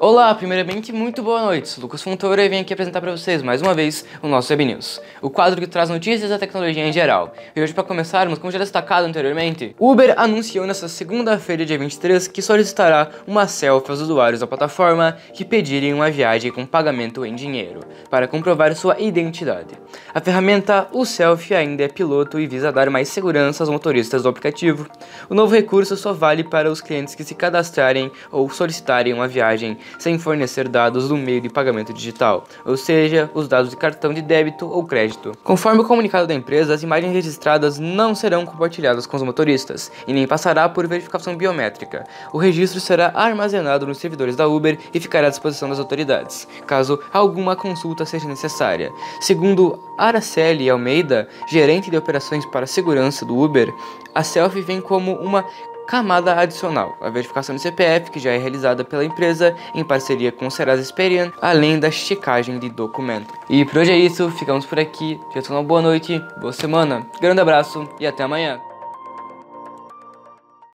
Olá, primeiramente, muito boa noite. Lucas Fontoura e venho aqui apresentar para vocês mais uma vez o nosso Web News, o quadro que traz notícias da tecnologia em geral. E hoje, para começarmos, como já destacado anteriormente, Uber anunciou nesta segunda-feira, dia 23, que solicitará uma selfie aos usuários da plataforma que pedirem uma viagem com pagamento em dinheiro, para comprovar sua identidade. A ferramenta, o Selfie, ainda é piloto e visa dar mais segurança aos motoristas do aplicativo. O novo recurso só vale para os clientes que se cadastrarem ou solicitarem uma viagem sem fornecer dados do meio de pagamento digital, ou seja, os dados de cartão de débito ou crédito. Conforme o comunicado da empresa, as imagens registradas não serão compartilhadas com os motoristas e nem passará por verificação biométrica. O registro será armazenado nos servidores da Uber e ficará à disposição das autoridades, caso alguma consulta seja necessária. Segundo Araceli Almeida, gerente de operações para segurança do Uber, a selfie vem como uma camada adicional, a verificação do CPF, que já é realizada pela empresa em parceria com o Serasa Experian, além da checagem de documento. E por hoje é isso, ficamos por aqui. Já uma boa noite, boa semana, grande abraço e até amanhã.